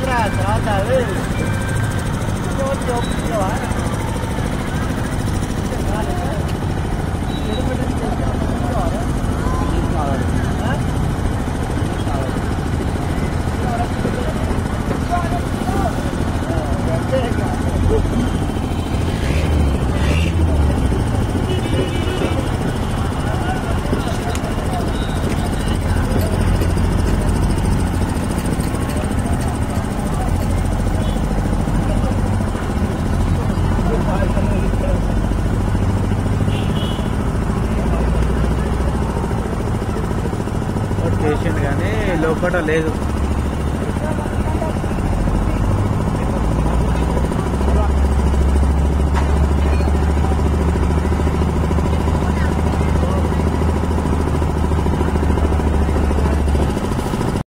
trata de... చేసిండు కానీ లోపల లేదు.